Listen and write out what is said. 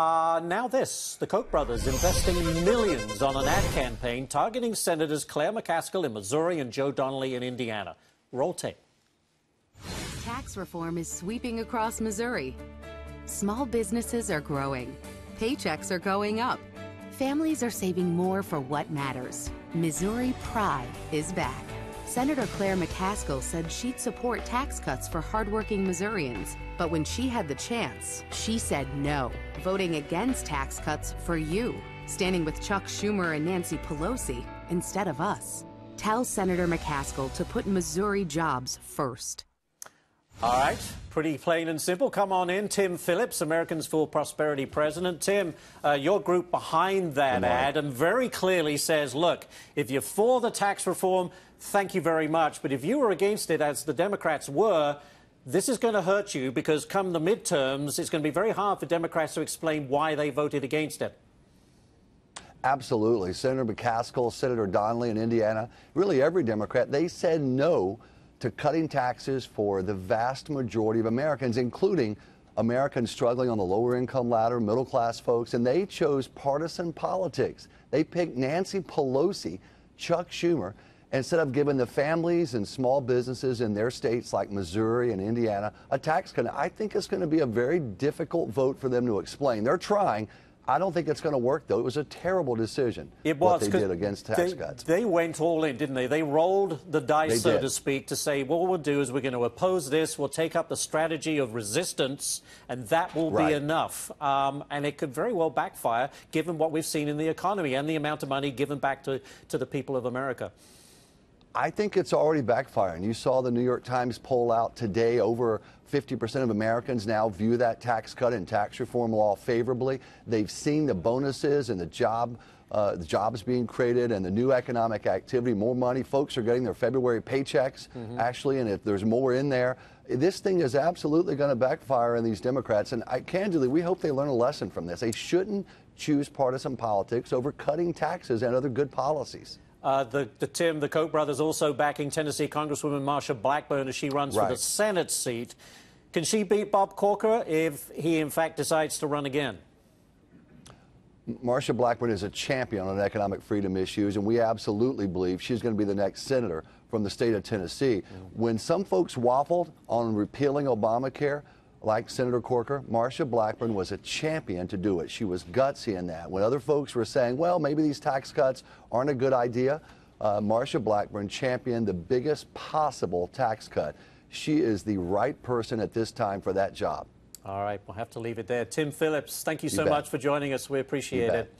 Uh, now this. The Koch brothers investing millions on an ad campaign targeting Senators Claire McCaskill in Missouri and Joe Donnelly in Indiana. Roll tape. Tax reform is sweeping across Missouri. Small businesses are growing. Paychecks are going up. Families are saving more for what matters. Missouri pride is back. Senator Claire McCaskill said she'd support tax cuts for hardworking Missourians. But when she had the chance, she said no, voting against tax cuts for you, standing with Chuck Schumer and Nancy Pelosi instead of us. Tell Senator McCaskill to put Missouri jobs first. All right, pretty plain and simple. Come on in. Tim Phillips, Americans for Prosperity president. Tim, uh, your group behind that ad and very clearly says, look, if you're for the tax reform, thank you very much. But if you were against it, as the Democrats were, this is going to hurt you because come the midterms, it's going to be very hard for Democrats to explain why they voted against it. Absolutely. Senator McCaskill, Senator Donnelly in Indiana, really every Democrat, they said no to cutting taxes for the vast majority of Americans, including Americans struggling on the lower income ladder, middle class folks, and they chose partisan politics. They picked Nancy Pelosi, Chuck Schumer, instead of giving the families and small businesses in their states like Missouri and Indiana a tax cut. I think it's going to be a very difficult vote for them to explain. They're trying. I don't think it's going to work, though. It was a terrible decision. It was. What they did against tax they, cuts. They went all in, didn't they? They rolled the dice, so to speak, to say, what we'll do is we're going to oppose this, we'll take up the strategy of resistance, and that will Right. be enough. Um, and it could very well backfire, given what we've seen in the economy and the amount of money given back to, to the people of America. I think it's already backfiring. You saw the New York Times poll out today. Over 50% of Americans now view that tax cut and tax reform law favorably. They've seen the bonuses and the job. Uh, the jobs being created and the new economic activity, more money. Folks are getting their February paychecks, actually, and if there's more in there, this thing is absolutely going to backfire on these Democrats. And I, candidly, we hope they learn a lesson from this. They shouldn't choose partisan politics over cutting taxes and other good policies. Uh, the, the Tim, the Koch brothers also backing Tennessee Congresswoman Marsha Blackburn as she runs for the Senate seat. Can she beat Bob Corker if he, in fact, decides to run again? Marsha Blackburn is a champion on economic freedom issues, and we absolutely believe she's going to be the next senator from the state of Tennessee. When some folks waffled on repealing Obamacare, like Senator Corker, Marsha Blackburn was a champion to do it. She was gutsy in that. When other folks were saying, well, maybe these tax cuts aren't a good idea, uh, Marsha Blackburn championed the biggest possible tax cut. She is the right person at this time for that job. All right, we'll have to leave it there. Tim Phillips, thank you so bet. much for joining us. We appreciate it.